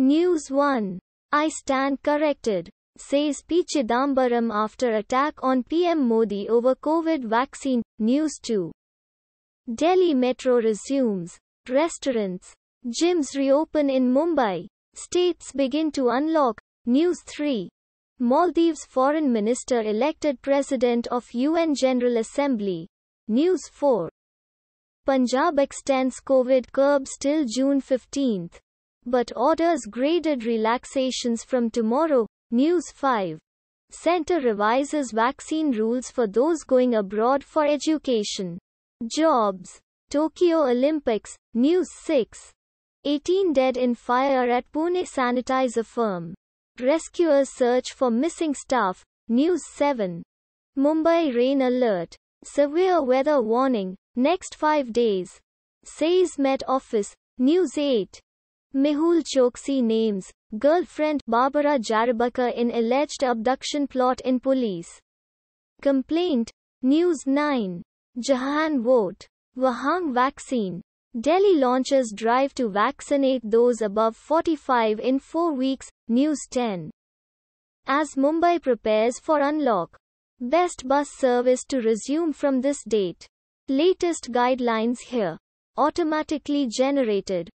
News 1. I stand corrected, says P. Chidambaram after attack on PM Modi over COVID vaccine. News 2. Delhi Metro resumes. Restaurants, gyms reopen in Mumbai. States begin to unlock. News 3. Maldives Foreign Minister elected President of UN General Assembly. News 4. Punjab extends COVID curbs till June 15 but orders graded relaxations from tomorrow. News 5. Center revises vaccine rules for those going abroad for education. Jobs. Tokyo Olympics. News 6. 18 dead in fire at Pune sanitizer firm. Rescuers search for missing staff. News 7. Mumbai rain alert. Severe weather warning. Next 5 days. Says Met Office. News 8. Mehul Choksi names girlfriend Barbara Jarabica in alleged abduction plot in police. Complaint News 9. Jahan vote. Vahan vaccine. Delhi launches drive to vaccinate those above 45 in 4 weeks. News 10. As Mumbai prepares for unlock. BEST bus service to resume from this date. Latest guidelines here. Automatically generated.